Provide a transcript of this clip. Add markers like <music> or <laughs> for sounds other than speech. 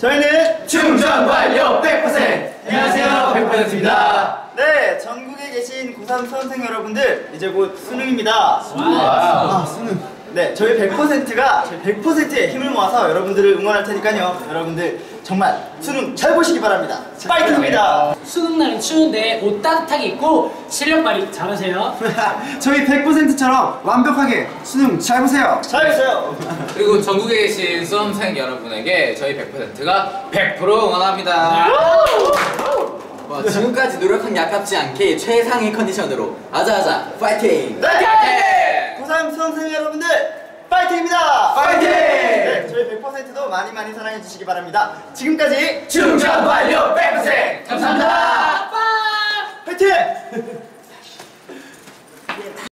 저희는 충전 완료 100%! 안녕하세요, 100%입니다. 네 전국에 계신 고3 수험생 여러분들 이제 곧 수능입니다. 와, 네 저희 100%가 저희 100%의 힘을 모아서 여러분들을 응원할 테니까요. 여러분들 정말 수능 잘 보시기 바랍니다. 파이팅입니다. 수능 날은 추운데 옷 따뜻하게 입고 실력 발휘 잘하세요. <laughs> 저희 100%처럼 완벽하게 수능 잘 보세요. 잘 보세요. 그리고 전국에 계신 수험생 여러분에게 저희 100%가 100% 응원합니다. 와, 지금까지 노력한 게 아깝지 않게 최상의 컨디션으로 아자아자 파이팅! 네 고3 수험생 여러분들 파이팅입니다. 파이팅! 네 저희 100%도 많이 많이 사랑해 주시기 바랍니다. 지금까지 충전 완료 100%! 감사합니다. 파이팅!